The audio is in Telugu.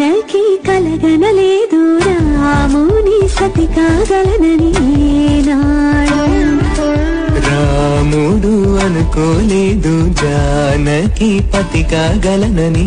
జానకి కలగనలేదు రాముని సతి కాగలనని రాముడు అనుకోలేదు జానకి పతి కాగలనని